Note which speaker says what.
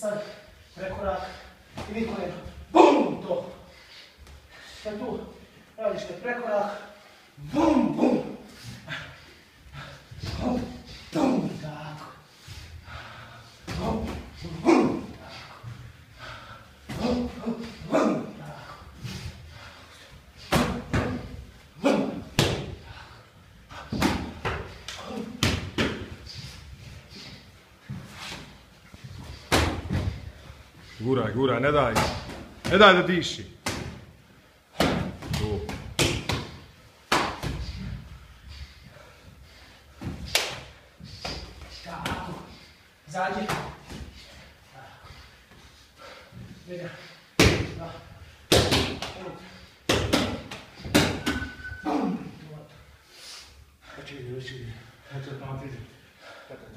Speaker 1: sad, prekorak, i vi koljeno. Bum, to. Sve tu, radiš te prekorak, bum, bum. Bum, bum, tako. Bum, bum.
Speaker 2: Gura, gura, ne daj. Ne daj da diši. Tu.
Speaker 1: Tako. Zađi. Vidim. Da. Evo. Pa čekaj, čekaj. Pa čekaj, pa čekaj.